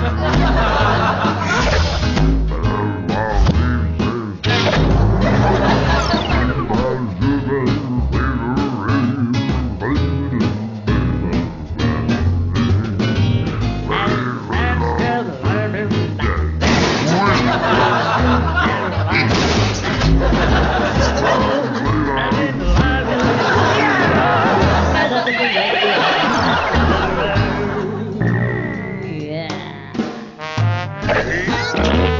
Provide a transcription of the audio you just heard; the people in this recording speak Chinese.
哈 哈 Thanks.